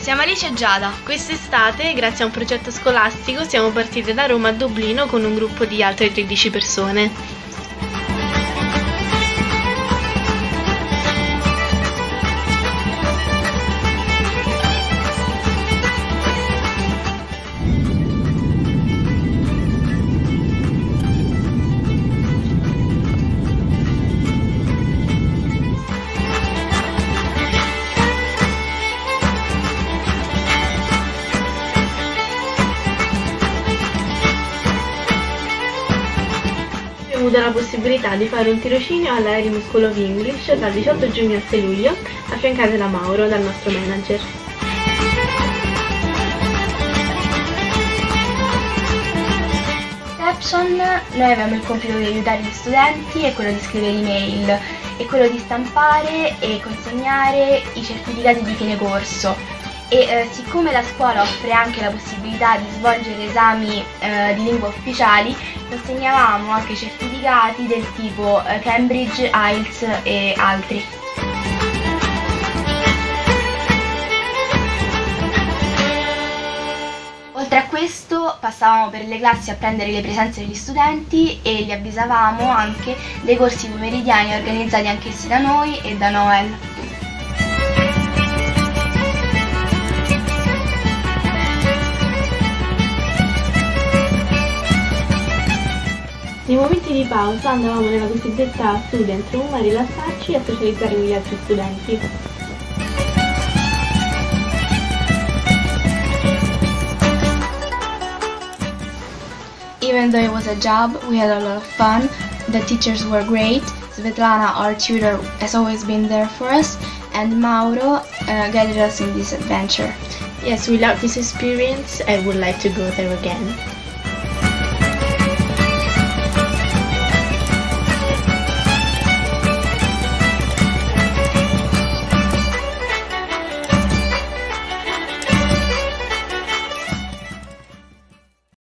Siamo Alice e Giada. Quest'estate, grazie a un progetto scolastico, siamo partite da Roma a Dublino con un gruppo di altre 13 persone. Avuto la possibilità di fare un tirocinio all'Erasmus School of English dal 18 giugno al 6 luglio, affiancate da Mauro, dal nostro manager. Epson noi avevamo il compito di aiutare gli studenti e quello di scrivere email e quello di stampare e consegnare i certificati di fine corso e eh, siccome la scuola offre anche la possibilità di svolgere esami eh, di lingua ufficiali, consegnavamo anche certificati del tipo eh, Cambridge, IELTS e altri. Oltre a questo passavamo per le classi a prendere le presenze degli studenti e li avvisavamo anche dei corsi pomeridiani organizzati anch'essi da noi e da Noel. Nei momenti di pausa andavamo nella cosiddetta student room a rilassarci e a socializzare con gli altri studenti. Even though it was a job, we had a lot of fun. The teachers were great. Svetlana, our tutor, has always been there for us, and Mauro uh, guided us in this adventure. Yes, we loved this experience and would like to go there again.